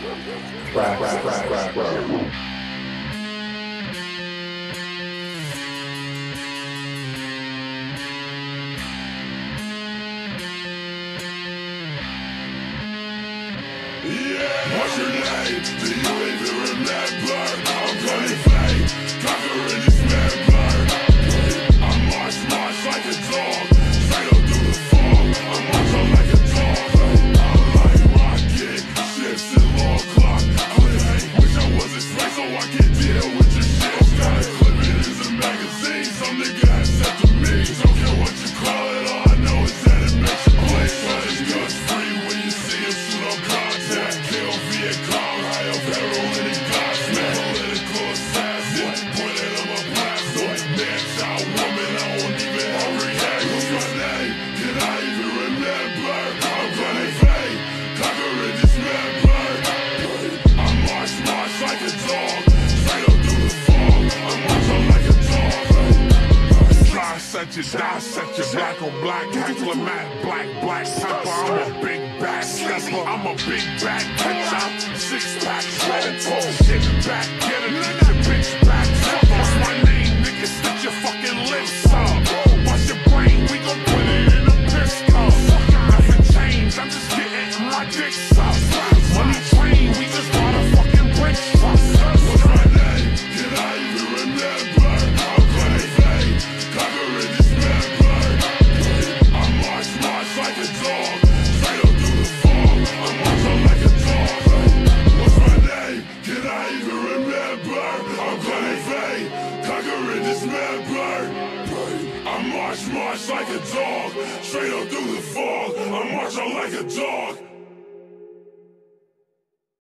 What's your name? Do you even let you dissect your black on black diplomat, black black pepper. I'm a big back stepper. I'm a big back catcher. Six pack, let it pull, shit back, get it. I march, march like a dog. Straight up through the fog. I march out like a dog.